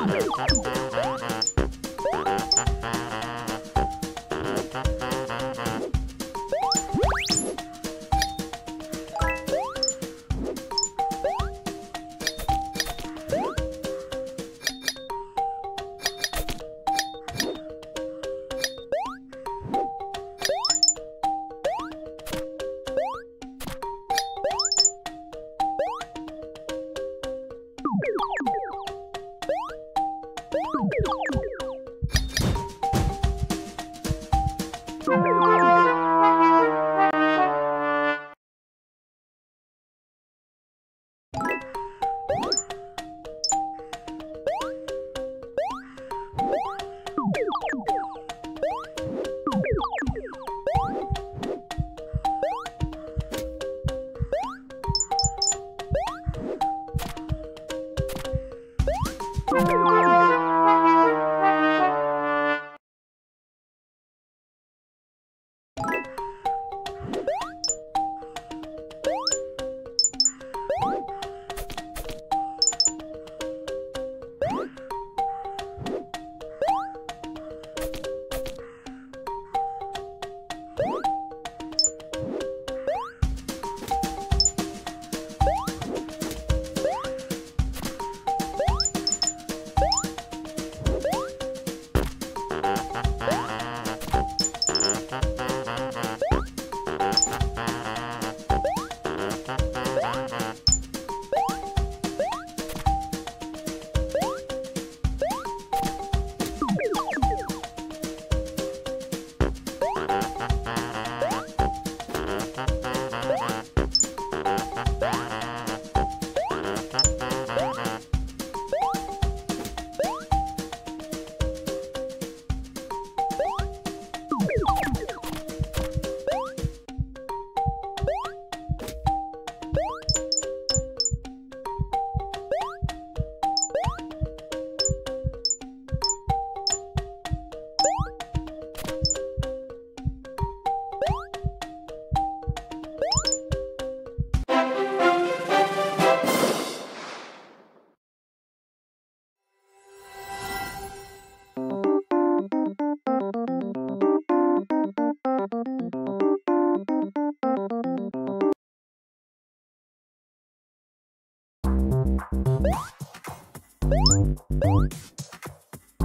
Ha ha ha!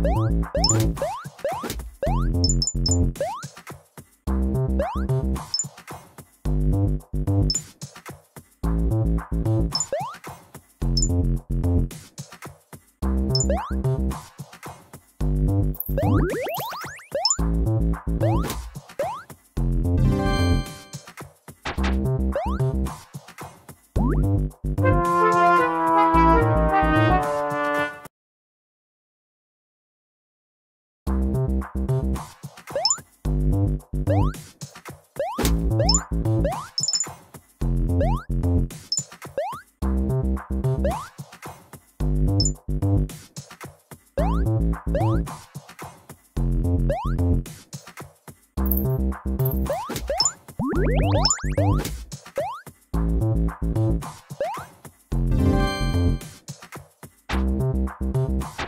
Thank you. Música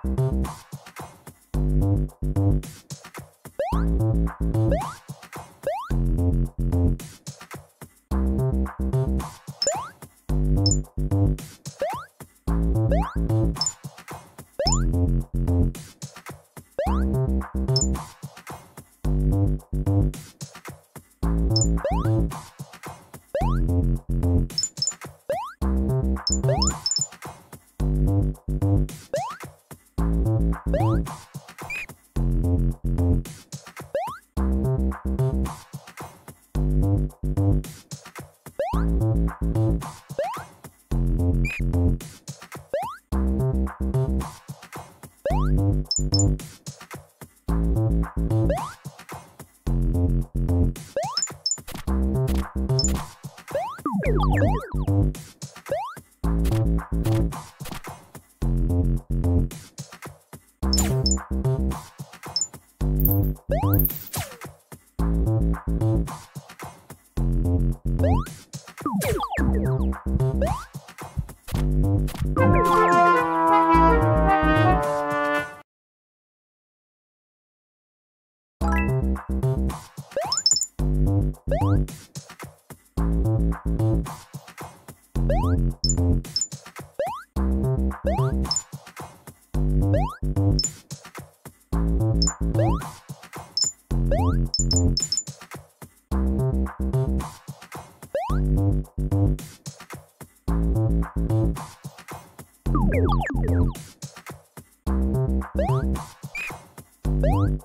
Thank you.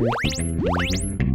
Música